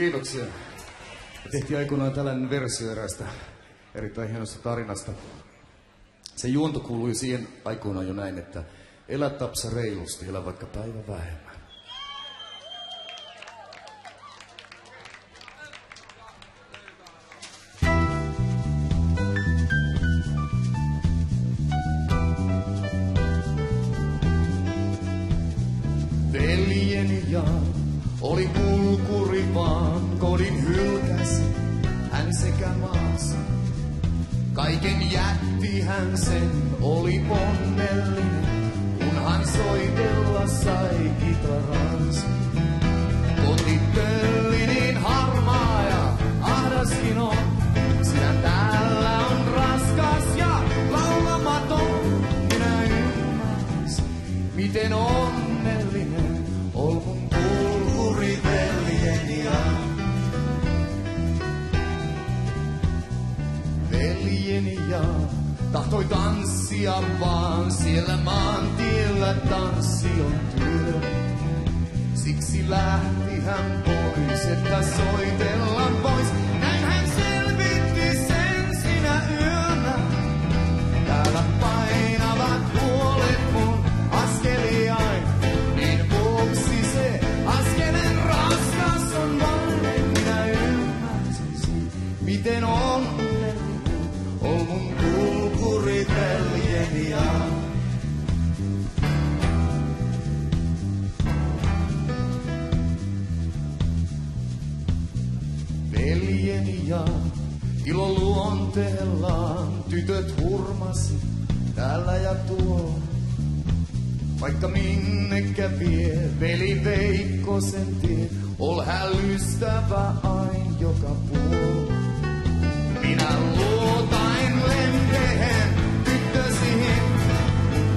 Kiitoksia. Tehtiin aikoinaan tällainen versio erästä erittäin hienosta tarinasta. Se juonto kuului siihen aikoinaan jo näin, että elä tapsa reilusti, elä vaikka päivä vähemmän. Veljeni ja oli kulkuri vaan, kodin hylkäsi hän sekä maassa. Kaiken jätti hän sen, oli onnellinen, kun hän soitella sai kitaransa. Koti tölli niin harmaa ja ahdaskin on, sillä täällä on raskas ja laulamaton. Minä ymmärtäisin, miten onnellinen tahtoi tanssia vaan siellä maantiellä tanssi on työ. Siksi lähti hän pois, että soitella pois. Ja ilo luonteellaan tytöt hurmasi täällä ja tuo. Vaikka minnekä vie, veli Veikko sen tie, ol hän ystävä ain joka puol. Minä luotain lempehen tyttösihin,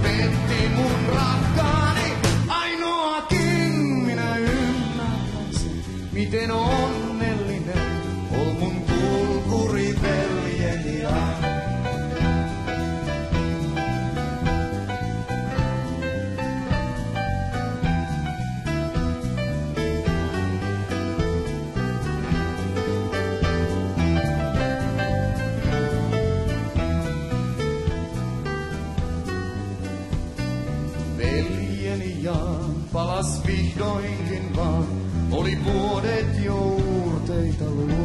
petti mun rakkaani ainoakin. Minä ymmärräsin, miten onnellinen Veljeni Jaan palas vihdoinkin vaan, oli vuodet jo uurteita luo.